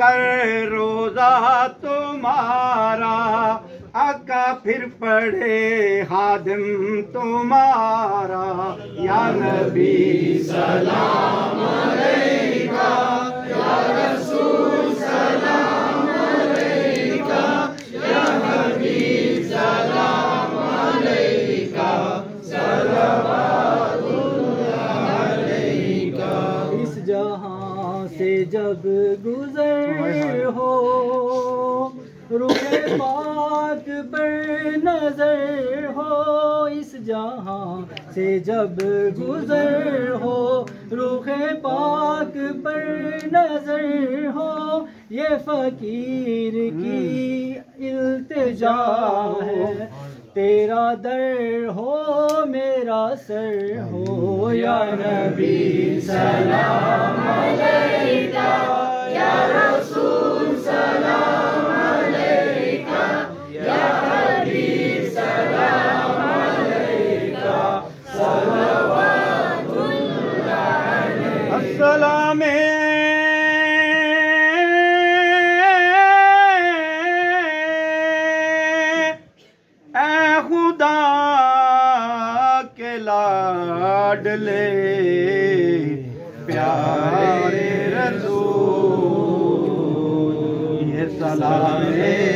कर रोजा तुम्हारा। आका फिर पढ़े हादिम तुम्हारा। या नबी सलाम। जब गुजर हो रुखे पाक पर नज़र हो इस जहाँ से जब गुजर हो रुखे पाक पर नज़र हो ये फकीर की इल्तिजा है। तेरा दर हो मेरा सर हो या नबी सलाम। अस्सलाम ए खुदा के लाडले प्यारे रसूल ये सलाम।